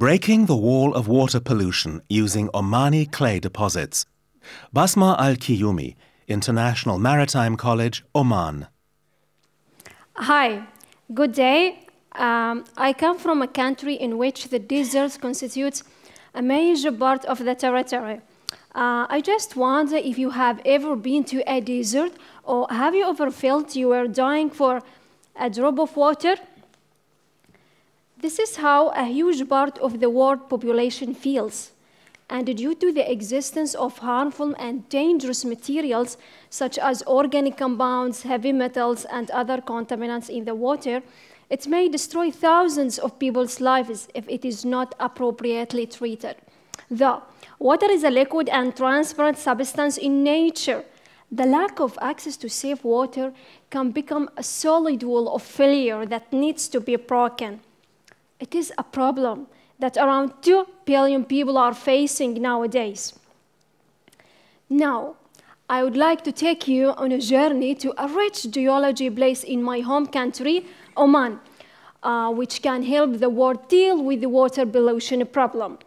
Breaking the wall of water pollution using Omani clay deposits. Basma Al Kiyumi, International Maritime College, Oman. Hi, good day. Um, I come from a country in which the desert constitutes a major part of the territory. Uh, I just wonder if you have ever been to a desert or have you ever felt you were dying for a drop of water? This is how a huge part of the world population feels. And due to the existence of harmful and dangerous materials such as organic compounds, heavy metals, and other contaminants in the water, it may destroy thousands of people's lives if it is not appropriately treated. Though water is a liquid and transparent substance in nature, the lack of access to safe water can become a solid wall of failure that needs to be broken. It is a problem that around 2 billion people are facing nowadays. Now, I would like to take you on a journey to a rich geology place in my home country, Oman, uh, which can help the world deal with the water pollution problem.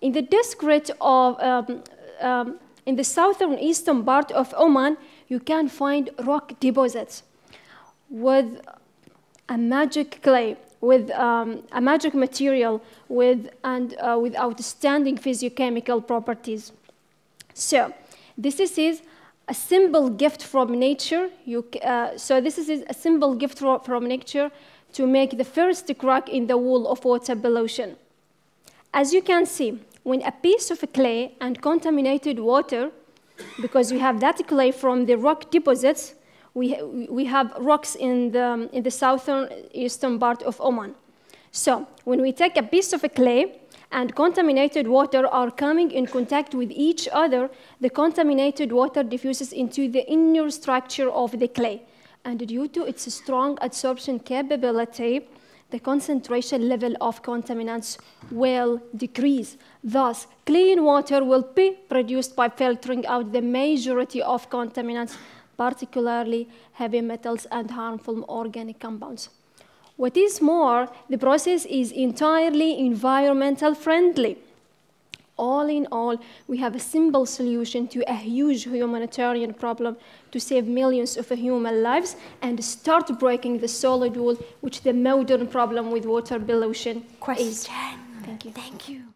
In the district of, um, um, in the southern eastern part of Oman, you can find rock deposits with a magic clay with um, a magic material with, and uh, with outstanding physiochemical properties. So this is a simple gift from nature. You, uh, so this is a simple gift from nature to make the first crack in the wall of water pollution. As you can see, when a piece of clay and contaminated water, because we have that clay from the rock deposits, we, we have rocks in the, in the southern eastern part of Oman. So when we take a piece of a clay and contaminated water are coming in contact with each other, the contaminated water diffuses into the inner structure of the clay. And due to its strong absorption capability, the concentration level of contaminants will decrease. Thus, clean water will be produced by filtering out the majority of contaminants particularly heavy metals and harmful organic compounds. What is more, the process is entirely environmental friendly. All in all, we have a simple solution to a huge humanitarian problem to save millions of human lives and start breaking the solid wall, which the modern problem with water pollution Question. is. Thank you. Thank you.